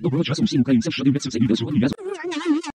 Доброго часу всім українцям, що дивляться це відео. Сьогодні я